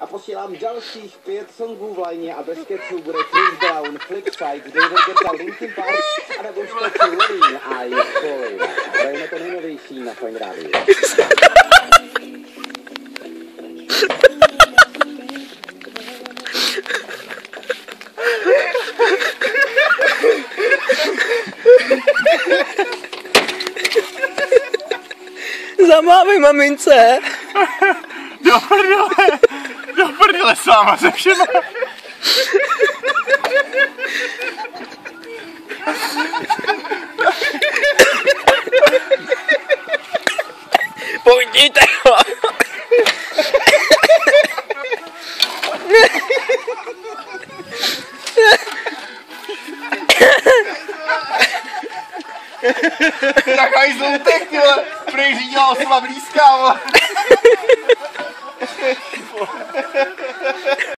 A posílám dalších pět songů v lajně a bez keců bude Chris Brown, Flipside, David Guetta, Linkin Park a nebo Stacey Loreen a jejich Falling. Hrajeme to nejnovější na Fine Radio. Zamávej mamince. Do prdele, do prdele s váma se všema. Pojďte ho. Tak hajzl utek, ty vole. Prej řídila osoba blízká, vole. pô.